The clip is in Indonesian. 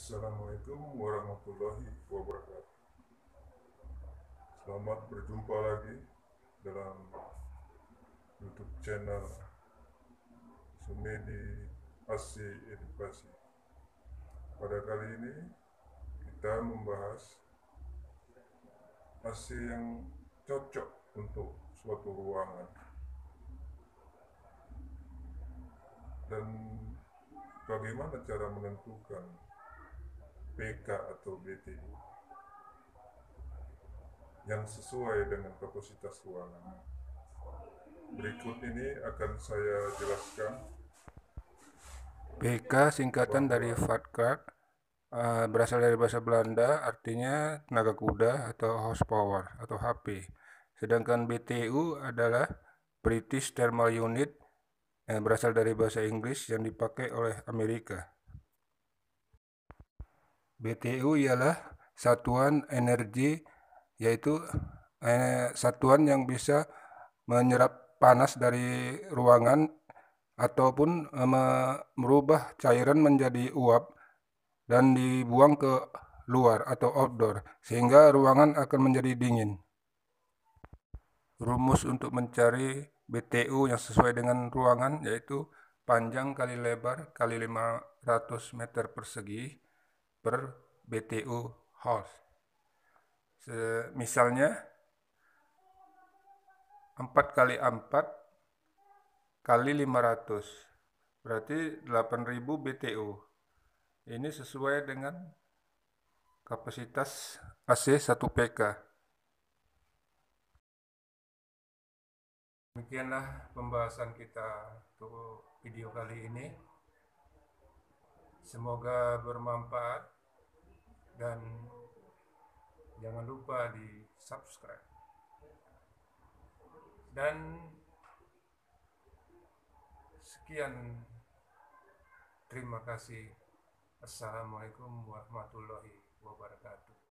Assalamualaikum warahmatullahi wabarakatuh. Selamat berjumpa lagi dalam YouTube channel Sumedi AC Edukasi. Pada kali ini kita membahas AC yang cocok untuk suatu ruangan dan bagaimana cara menentukan PK atau BTU yang sesuai dengan kapasitas ruangan. Berikut ini akan saya jelaskan. PK singkatan dari Vatkracht uh, berasal dari bahasa Belanda artinya tenaga kuda atau horsepower atau HP. Sedangkan BTU adalah British Thermal Unit yang berasal dari bahasa Inggris yang dipakai oleh Amerika. BTU ialah satuan energi yaitu eh, satuan yang bisa menyerap panas dari ruangan ataupun eh, merubah cairan menjadi uap dan dibuang ke luar atau outdoor sehingga ruangan akan menjadi dingin. Rumus untuk mencari BTU yang sesuai dengan ruangan yaitu panjang kali lebar kali 500 meter persegi per BTU house. misalnya 4 kali 4 kali 500 berarti 8000 BTU. Ini sesuai dengan kapasitas AC 1 PK. Demikianlah pembahasan kita untuk video kali ini. Semoga bermanfaat dan jangan lupa di subscribe. Dan sekian terima kasih. Assalamualaikum warahmatullahi wabarakatuh.